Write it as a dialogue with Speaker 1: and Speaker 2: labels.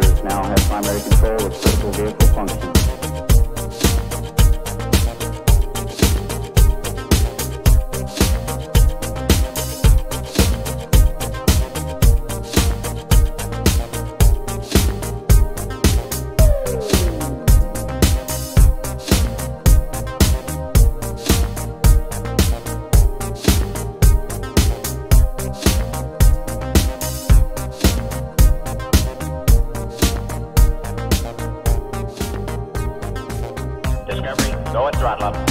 Speaker 1: computers now have primary control of critical vehicle functions.
Speaker 2: level.